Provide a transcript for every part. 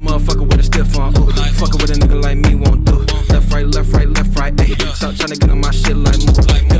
Motherfucker with a stiff on, ooh. Fucking with a nigga like me won't do. Left, right, left, right, left, right, ayy. Stop trying to get on my shit like move.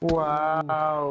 Uau!